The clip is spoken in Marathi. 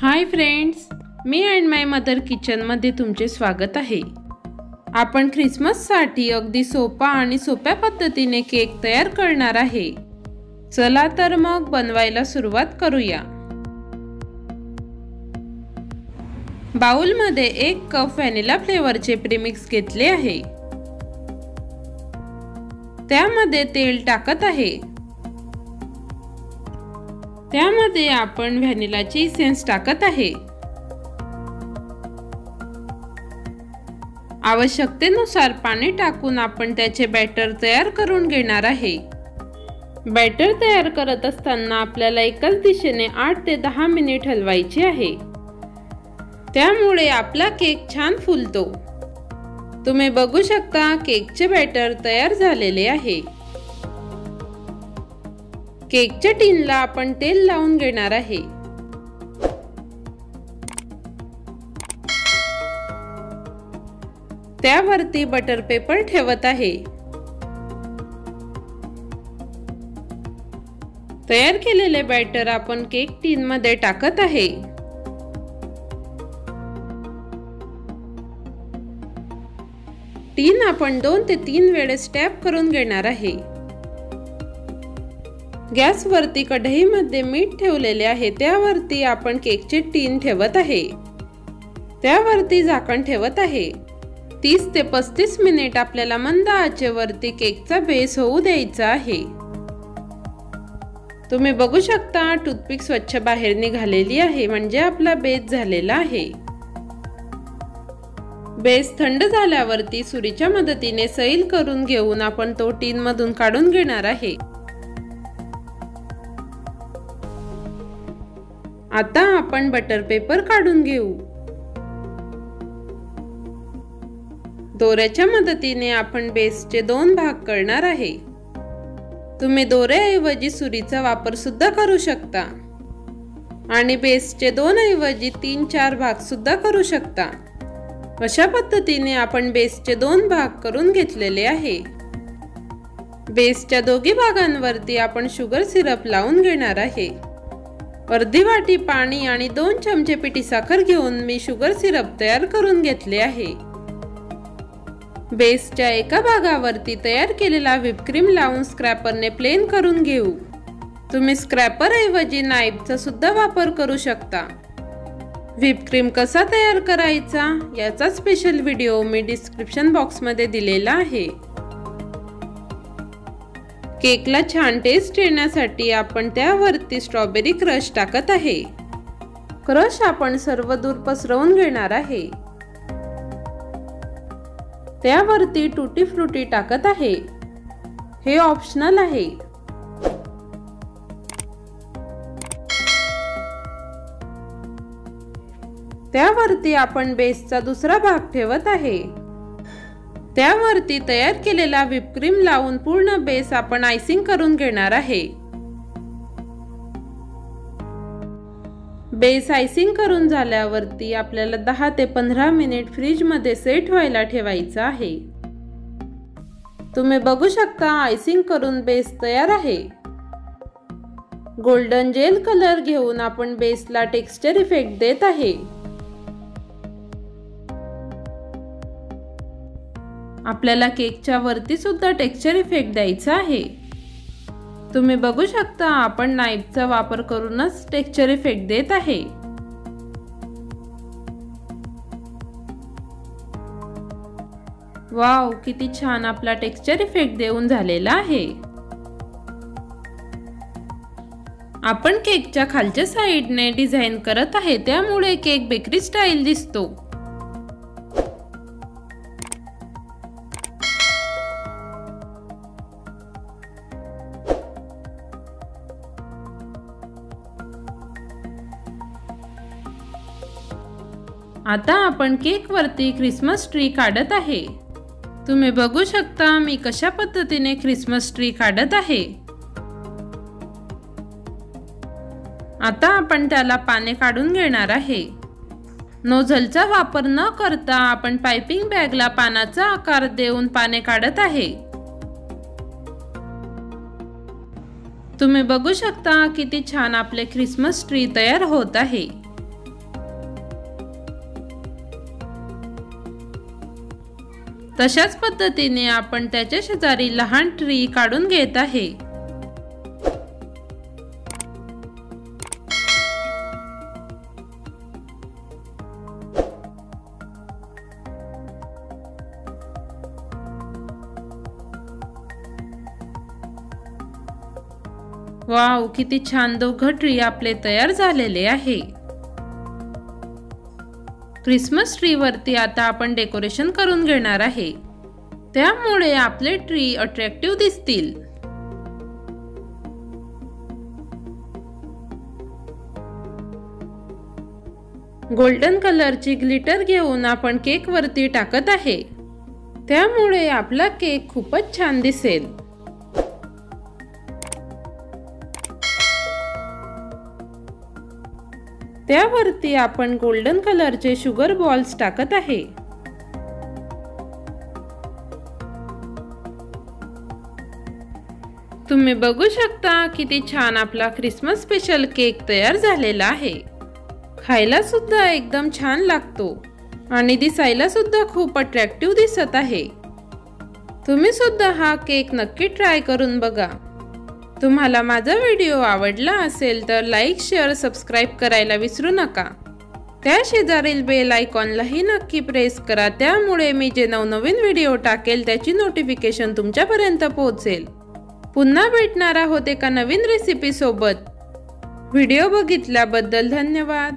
हाय फ्रेंड्स मी अँड माय मदर किचनमध्ये तुमचे स्वागत आहे. आपण ख्रिसमससाठी अगदी सोपा आणि सोप्या पद्धतीने केक तयार करणार आहे. चला तर मग बनवायला सुरुवात करूया. बाउलमध्ये एक कप व्हॅनिला फ्लेवरचे प्रीमिक्स घेतले आहे. त्यामध्ये तेल टाकत आहे. त्यामध्ये आपण व्हॅनिलाची इसेन्स टाकत आहे. आवश्यकतेनुसार पाणी टाकून आपण त्याचे बॅटर तयार करून घेणार आहे. बॅटर तयार करत असताना आपल्याला एकाच दिशेने आठ ते दहा मिनिट हलवायचे आहे. त्यामुळे आपला केक छान फुलतो. तुम्ही बघू शकता केकचे बॅटर तयार झालेले आहे. केकच्या टीनला आपण तेल लावून घेणार आहे. त्यावरती बटर पेपर ठेवत आहे. तयार केलेले बॅटर आपण केक टीन मध्ये टाकत आहे. टीन आपण दोन ते तीन वेळेस टॅप करून घेणार आहे. गॅसवरती कढईमध्ये मीठ ठेवलेले आहे त्यावरती आपण केकचे टीन ठेवत आहे. त्यावरती झाकण ठेवत आहे. तीस ते पस्तीस मिनिट आपल्याला मंद आचेवरती केकचा बेस होऊ द्यायचा आहे. तुम्ही बघू शकता टूथपिक स्वच्छ बाहेर निघालेली आहे म्हणजे आपला बेस झालेला आहे. बेस थंड झाल्यावरती सुरीच्या मदतीने सैल करून घेऊन आपण तो टीन मधून काढून घेणार आहे. आता आपण बटर पेपर काढून घेऊ. दोऱ्याच्या मदतीने आपण बेसचे दोन भाग करणार आहे. तुम्ही दोऱ्याऐवजी सुरीचा वापर सुद्धा करू शकता. आणि बेसचे दोन ऐवजी तीन चार भाग सुद्धा करू शकता. अशा पद्धतीने आपण बेसचे दोन भाग करून घेतलेले आहे. बेसच्या दोघी भागांवरती आपण शुगर सिरप लावून घेणार आहे. अर्धी वाटी पाणी आणि दोन चमचे पिठी साखर घेऊन मी शुगर सिरप तयार करून घेतले आहे. बेसच्या एका भागावरती तयार केलेला व्हिपक्रीम लावून स्क्रॅपरने प्लेन करून घेऊ. तुम्ही स्क्रॅपर ऐवजी नाईफचा सुद्धा वापर करू शकता. व्हिपक्रीम कसा तयार करायचा याचा स्पेशल व्हिडिओ मी डिस्क्रिप्शन बॉक्समध्ये दिलेला आहे. केकला छान टेस्ट येण्यासाठी आपण त्यावरती स्ट्रॉबेरी क्रश टाकत आहे. क्रश आपण सर्व दूर पसरवून घेणार आहे. त्यावरती टुटी फ्रुटी टाकत आहे. हे ऑप्शनल आहे. त्यावरती आपण बेसचा दुसरा भाग ठेवत आहे. त्यावरती तयार केलेला व्हिपक्रीम लावून पूर्ण बेस आपण आयसिंग करून घेणार आहे. बेस आयसिंग करून झाल्यावरती आपल्याला दहा ते पंधरा मिनिट फ्रीजमध्ये सेट व्हायला ठेवायचा आहे. तुम्ही बघू शकता आयसिंग करून बेस तयार आहे. गोल्डन जेल कलर घेऊन आपण बेसला टेक्स्चर इफेक्ट देत आहे. आपल्याला केकच्या वरती सुद्धा टेक्स्चर इफेक्ट द्यायचा आहे. तुम्ही बघू शकता आपण नाईफचा वापर करूनच टेक्स्चर इफेक्ट देत आहे. वाव किती छान आपला टेक्स्चर इफेक्ट देऊन झालेला आहे. आपण केकच्या खालच्या साईडने डिझाईन करत आहे त्यामुळे केक बेकरी स्टाईल दिसतो. आता आपण केकवरती क्रिसमस ख्रिसमस ट्री काढत आहे. तुम्ही बघू शकता मी कशा पद्धतीने ख्रिसमस ट्री काढत आहे. आता आपण त्याला पाने काढून घेणार आहे. नोझलचा वापर न करता आपण पायपिंग बॅगला पानाचा आकार देऊन पाने काढत आहे. तुम्ही बघू शकता किती छान आपले ख्रिसमस ट्री तयार होत आहे. तशाच पद्धतीने आपण त्याच्या शेजारी लहान ट्री काढून घेत आहे. वाव किती छान दोघं ट्री आपले तयार झालेले आहे. क्रिसमस ट्रीवरती आता आपण डेकोरेशन करून घेणार आहे. त्यामुळे आपले ट्री अट्रॅक्टिव्ह दिसतील. गोल्डन कलरची ग्लिटर घेऊन आपण केक वरती टाकत आहे. त्यामुळे आपला केक खूपच छान दिसेल. त्यावरती आपण गोल्डन कलरचे शुगर बॉल्स टाकत आहे. तुम्ही बघू शकता किती छान आपला क्रिसमस स्पेशल केक तयार झालेला आहे. खायला सुद्धा एकदम छान लागतो आणि दिसायला सुद्धा खूप अट्रॅक्टिव्ह दिसत आहे. तुम्ही सुद्धा हा केक नक्की ट्राय करून बघा. तुम्हाला माझा व्हिडिओ आवडला असेल तर लाईक शेअर सबस्क्राईब करायला विसरू नका. त्या शेजारील बेल आयकॉनलाही नक्की प्रेस करा त्यामुळे मी जे नवनवीन व्हिडिओ टाकेल त्याची नोटिफिकेशन तुमच्यापर्यंत पोहोचेल. पुन्हा भेटणार आहोत एका नवीन रेसिपीसोबत व्हिडिओ बघितल्याबद्दल धन्यवाद.